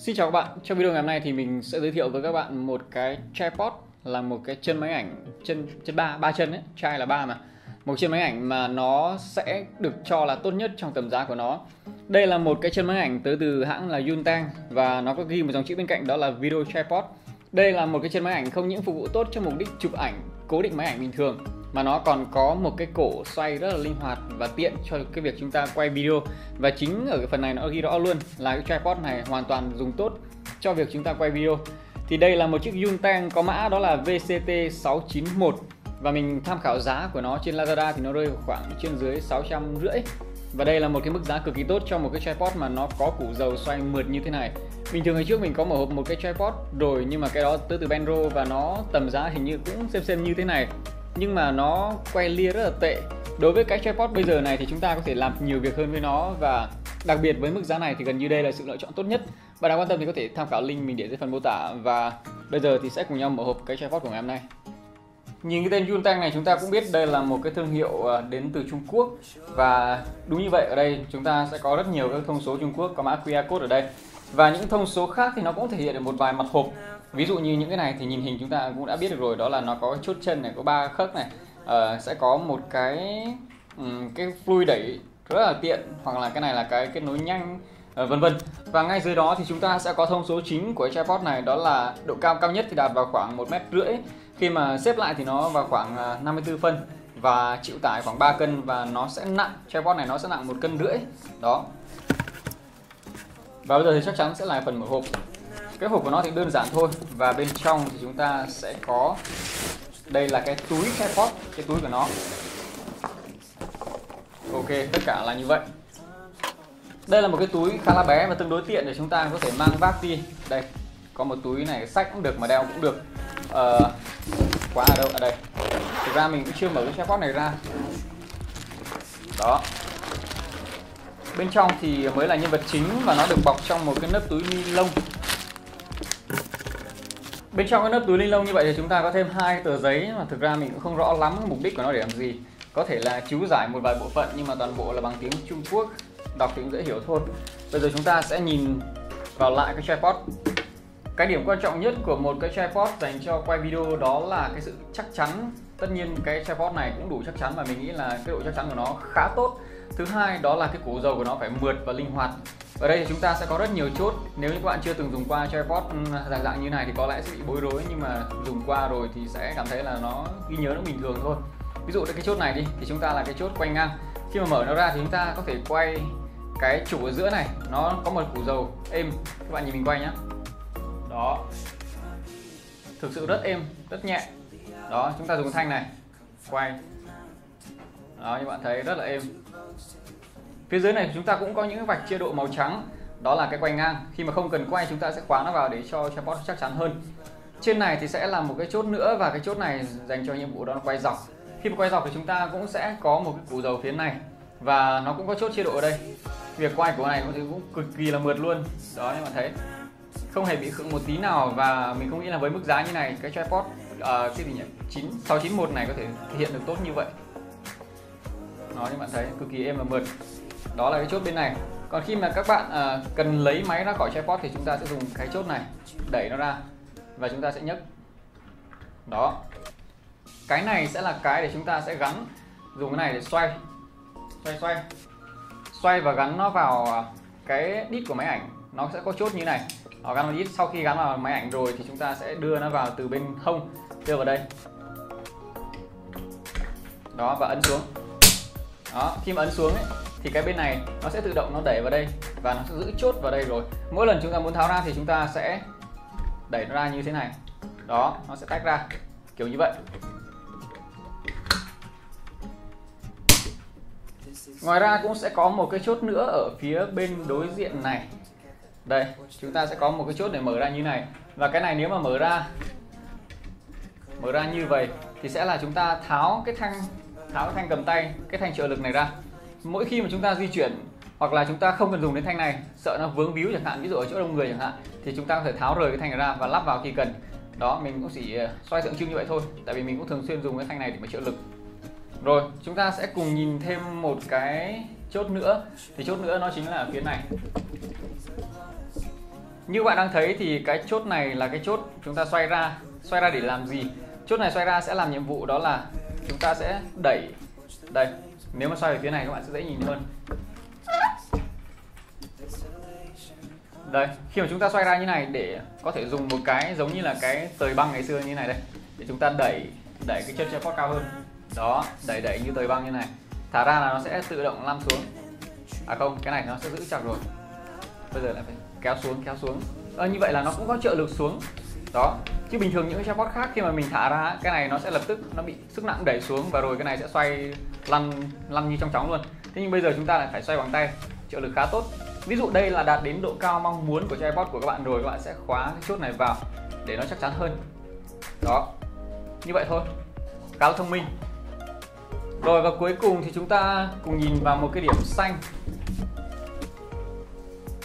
Xin chào các bạn, trong video ngày hôm nay thì mình sẽ giới thiệu với các bạn một cái tripod là một cái chân máy ảnh chân chân ba ba chân ấy, chai là ba mà. Một chân máy ảnh mà nó sẽ được cho là tốt nhất trong tầm giá của nó. Đây là một cái chân máy ảnh tới từ hãng là Yuntang và nó có ghi một dòng chữ bên cạnh đó là video tripod. Đây là một cái chân máy ảnh không những phục vụ tốt cho mục đích chụp ảnh, cố định máy ảnh bình thường mà nó còn có một cái cổ xoay rất là linh hoạt và tiện cho cái việc chúng ta quay video. Và chính ở cái phần này nó ghi rõ luôn là cái tripod này hoàn toàn dùng tốt cho việc chúng ta quay video. Thì đây là một chiếc Yuntang có mã đó là VCT691 và mình tham khảo giá của nó trên Lazada thì nó rơi khoảng trên dưới 600 rưỡi. Và đây là một cái mức giá cực kỳ tốt cho một cái tripod mà nó có củ dầu xoay mượt như thế này. Bình thường ngày trước mình có mở hộp một cái tripod rồi nhưng mà cái đó tới từ Benro và nó tầm giá hình như cũng xem xem như thế này nhưng mà nó quay lia rất là tệ. Đối với cái tripod bây giờ này thì chúng ta có thể làm nhiều việc hơn với nó và đặc biệt với mức giá này thì gần như đây là sự lựa chọn tốt nhất. Bạn nào quan tâm thì có thể tham khảo link mình để dưới phần mô tả. Và bây giờ thì sẽ cùng nhau mở hộp cái tripod của ngày hôm nay. Nhìn cái tên Yuntang này, chúng ta cũng biết đây là một cái thương hiệu ờ, đến từ Trung Quốc. Và đúng như vậy, ở đây chúng ta sẽ có rất nhiều các thông số Trung Quốc, có mã QR code ở đây. Và những thông số khác thì nó cũng thể hiện được một vài mặt hộp ví dụ như những cái này thì nhìn hình chúng ta cũng đã biết được rồi đó là nó có chốt chân này có ba khớp này. Uh, sẽ có một cái um, cái fluid đẩy rất là tiện hoặc là cái này là cái kết nối nhanh uh, vân vân. Và ngay dưới đó thì chúng ta sẽ có thông số chính của tripod này đó là độ cao cao nhất thì đạt vào khoảng một mét rưỡi. Khi mà xếp lại thì nó vào khoảng ờ, 54 phân và chịu tải khoảng 3 cân và nó sẽ nặng tripod này nó sẽ nặng một cân rưỡi. Đó. Và bây giờ thì chắc chắn sẽ là phần mở hộp cái hộp của nó thì đơn giản thôi. Và bên trong thì chúng ta sẽ có đây là cái túi tripod cái túi của nó. Ok tất cả là như vậy. Đây là một cái túi khá là bé và tương đối tiện để chúng ta có thể mang vác đi. Đây có một túi này sách cũng được mà đeo cũng được. Uh, quá ở đâu ở đây. Thực ra mình cũng chưa mở cái tripod này ra. Đó. Bên trong thì mới là nhân vật chính và nó được bọc trong một cái nắp túi ni lông bên trong cái nắp túi ni lông như vậy thì chúng ta có thêm hai tờ giấy, mà thực ra mình cũng không rõ lắm mục đích của nó để làm gì. Có thể là chú giải một vài bộ phận, nhưng mà toàn bộ là bằng tiếng Trung Quốc, đọc thì cũng dễ hiểu thôi. Bây giờ chúng ta sẽ nhìn vào lại cái tripod. Cái điểm quan trọng nhất của một cái tripod dành cho quay video đó là cái sự chắc chắn. Tất nhiên cái tripod này cũng đủ chắc chắn và mình nghĩ là cái độ chắc chắn của nó khá tốt. Thứ hai đó là cái cổ dầu của nó phải mượt và linh hoạt ở đây thì chúng ta sẽ có rất nhiều chốt. Nếu như các bạn chưa từng dùng qua tripod ừ, dạng dạng như này thì có lẽ sẽ bị bối rối, nhưng mà dùng qua rồi thì sẽ cảm thấy là nó ghi nhớ nó bình thường thôi. Ví dụ cái chốt này đi, thì chúng ta là cái chốt quay ngang. Khi mà mở nó ra thì chúng ta có thể quay cái chủ ở giữa này. Nó có một củ dầu êm. Các bạn nhìn mình quay nhé đó. Thực sự rất êm, rất nhẹ. Đó, chúng ta dùng thanh này. Quay. Đó, như bạn thấy rất là êm phía dưới này chúng ta cũng có những vạch chia độ màu trắng. Đó là cái quay ngang. Khi mà không cần quay chúng ta sẽ khóa nó vào để cho tripod chắc chắn hơn. Trên này thì sẽ là một cái chốt nữa và cái chốt này dành cho nhiệm vụ đó là quay dọc. Khi mà quay dọc thì chúng ta cũng sẽ có một cái củ dầu phía này và nó cũng có chốt chia độ ở đây. Việc quay của này cũng cực kỳ là mượt luôn. Đó như bạn thấy. Không hề bị khựng một tí nào và mình không nghĩ là với mức giá như này cái tripod uh, à, cái gì nhỉ? Chín sáu chín một này có thể thực hiện được tốt như vậy. Nó như bạn thấy cực kỳ êm và mượt đó là cái chốt bên này. Còn khi mà các bạn uh, cần lấy máy ra khỏi tripod thì chúng ta sẽ dùng cái chốt này đẩy nó ra và chúng ta sẽ nhấc. Đó. Cái này sẽ là cái để chúng ta sẽ gắn dùng cái này để xoay. Xoay xoay. Xoay và gắn nó vào à, cái đít của máy ảnh. Nó sẽ có chốt như này. Nó gắn vào đít. Sau khi gắn vào máy ảnh rồi thì chúng ta sẽ đưa nó vào từ bên hông đưa vào đây. Đó và ấn xuống. Đó khi mà ấn xuống ấy, thì cái bên này nó sẽ tự động nó đẩy vào đây và nó sẽ giữ chốt vào đây rồi. Mỗi lần chúng ta muốn tháo ra thì chúng ta sẽ đẩy nó ra như thế này. Đó, nó sẽ tách ra, kiểu như vậy. Ngoài ra cũng sẽ có một cái chốt nữa ở phía bên đối diện này. Đây, chúng ta sẽ có một cái chốt để mở ra như này. Và cái này nếu mà mở ra mở ra như vậy thì sẽ là chúng ta tháo cái thanh, tháo cái thanh cầm tay, cái thanh trợ lực này ra mỗi khi mà chúng ta di chuyển hoặc là chúng ta không cần dùng đến thanh này, sợ nó vướng víu chẳng hạn, ví dụ ở chỗ đông người chẳng hạn, thì chúng ta có thể tháo rời cái thanh này ra và lắp vào khi cần. Đó, mình cũng chỉ ờ, xoay tượng trưng như vậy thôi, tại vì mình cũng thường xuyên dùng cái thanh này để mà trợ lực. Rồi, chúng ta sẽ cùng nhìn thêm một cái chốt nữa. Thì chốt nữa nó chính là phía này. Như bạn đang thấy thì cái chốt này là cái chốt chúng ta xoay ra. Xoay ra để làm gì? Chốt này xoay ra sẽ làm nhiệm vụ đó là chúng ta sẽ đẩy, đây nếu mà xoay về phía này các bạn sẽ dễ nhìn hơn. Đây khi mà chúng ta xoay ra như này để có thể dùng một cái giống như là cái tời băng ngày xưa như này đây để chúng ta đẩy đẩy cái chân tripod cao hơn. Đó đẩy đẩy như tời băng như này. Thả ra là nó sẽ tự động lăn xuống. À không cái này nó sẽ giữ chặt rồi. Bây giờ lại phải kéo xuống kéo xuống. À, như vậy là nó cũng có trợ lực xuống. Đó chứ bình thường những cái tripod khác khi mà mình thả ra, cái này nó sẽ lập tức nó bị sức nặng đẩy xuống và rồi cái này sẽ xoay lăn lăn như trong chóng luôn. Thế nhưng bây giờ chúng ta lại phải xoay bằng tay, trợ lực khá tốt. Ví dụ đây là đạt đến độ cao mong muốn của tripod của các bạn rồi, các bạn sẽ khóa cái chốt này vào để nó chắc chắn hơn. Đó, như vậy thôi. Khá là thông minh. Rồi và cuối cùng thì chúng ta cùng nhìn vào một cái điểm xanh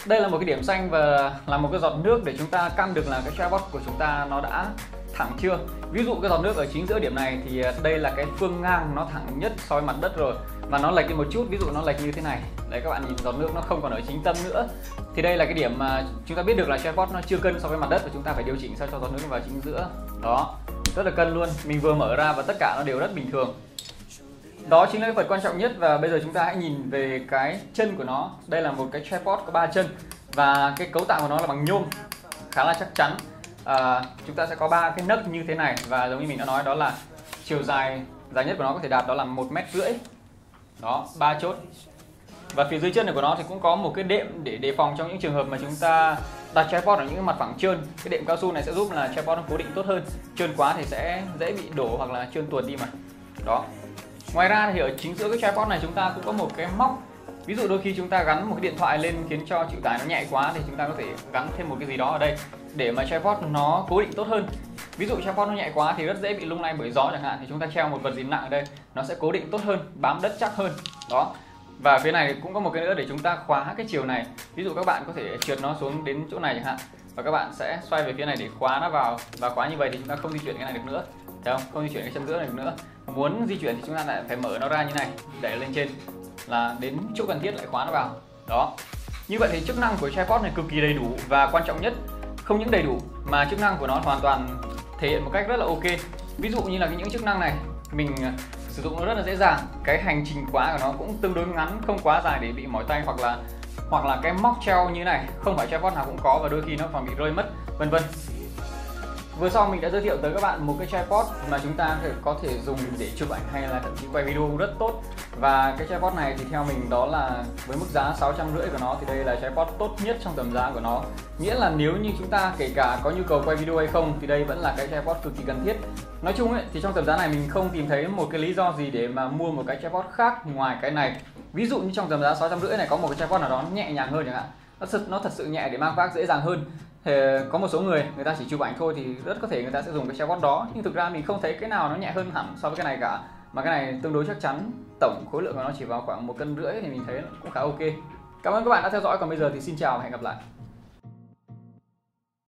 đây là một cái điểm xanh và là một cái giọt nước để chúng ta căn được là cái tripod của chúng ta nó đã thẳng chưa? Ví dụ cái giọt nước ở chính giữa điểm này thì à, đây là cái phương ngang nó thẳng nhất so với mặt đất rồi. Và nó lệch đi một chút, ví dụ nó lệch như thế này. Đấy, các bạn nhìn giọt nước nó không còn ở chính tâm nữa. Thì đây là cái điểm mà chúng ta biết được là tripod nó chưa cân so với mặt đất và chúng ta phải điều chỉnh sao cho giọt nước vào chính giữa. Đó, rất là cân luôn. Mình vừa mở ra và tất cả nó đều rất bình thường đó chính là cái phần quan trọng nhất và bây giờ chúng ta hãy nhìn về cái chân của nó. Đây là một cái tripod có ba chân và cái cấu tạo của nó là bằng nhôm khá là chắc chắn. À, chúng ta sẽ có ba cái nấc như thế này và giống như mình đã nói đó là chiều dài dài nhất của nó có thể đạt đó là một mét rưỡi. Đó ba chốt. Và phía dưới chân này của nó thì cũng có một cái đệm để đề phòng trong những trường hợp mà chúng ta đặt tripod ở những mặt phẳng trơn. Cái đệm cao su này sẽ giúp là tripod nó cố định tốt hơn. Trơn quá thì sẽ dễ bị đổ hoặc là trơn tuột đi mà. Đó ngoài ra thì ở chính giữa cái tripod này chúng ta cũng có một cái móc. Ví dụ đôi khi chúng ta gắn một cái điện thoại lên khiến cho chịu tải nó nhẹ quá thì chúng ta có thể gắn thêm một cái gì đó ở đây để mà tripod nó cố định tốt hơn. Ví dụ tripod nó nhẹ quá thì rất dễ bị lung lay bởi gió chẳng hạn thì chúng ta treo một vật gì nặng ở đây, nó sẽ cố định tốt hơn, bám đất chắc hơn. Đó. Và phía này cũng có một cái nữa để chúng ta khóa cái chiều này. Ví dụ các bạn có thể trượt nó xuống đến chỗ này chẳng hạn và các bạn sẽ xoay về phía này để khóa nó vào. Và khóa như vậy thì chúng ta không di chuyển cái này được nữa thấy không? Không di chuyển cái chân giữa này được nữa. Muốn di chuyển thì chúng ta lại phải mở nó ra như này, để lên trên, là đến chỗ cần thiết lại khóa nó vào. Đó. Như vậy thì chức năng của tripod này cực kỳ đầy đủ, và quan trọng nhất, không những đầy đủ, mà chức năng của nó hoàn toàn thể hiện một cách rất là ok. Ví dụ như là những chức năng này, mình à, sử dụng nó rất là dễ dàng. Cái hành trình khóa của nó cũng tương đối ngắn, không quá dài để bị mỏi tay hoặc là hoặc là cái móc treo như này. Không phải tripod nào cũng có và đôi khi nó còn bị rơi mất, vân vân. Vừa sau mình đã giới thiệu tới các bạn một cái tripod mà chúng ta có thể dùng để chụp ảnh hay là thậm chí quay video rất tốt. Và cái tripod này thì theo mình đó là với mức giá 650 của nó thì đây là tripod tốt nhất trong tầm giá của nó. Nghĩa là nếu như chúng ta kể cả có nhu cầu quay video hay không thì đây vẫn là cái tripod cực kỳ cần thiết. Nói chung ấy thì trong tầm giá này mình không tìm thấy một cái lý do gì để mà mua một cái tripod khác ngoài cái này. Ví dụ như trong tầm giá 650 này có một cái tripod nào đó nhẹ nhàng hơn chẳng hạn. Nó thật, nó thật sự nhẹ để mang vác dễ dàng hơn thì có một số người người ta chỉ chụp ảnh thôi thì rất có thể người ta sẽ dùng cái tripod đó. Nhưng thực ra mình không thấy cái nào nó nhẹ hơn hẳn so với cái này cả. Mà cái này tương đối chắc chắn, tổng khối lượng của nó chỉ vào khoảng một cân rưỡi thì mình thấy cũng khá ok. Cảm ơn các bạn đã theo dõi. Còn bây giờ thì xin chào và hẹn gặp lại.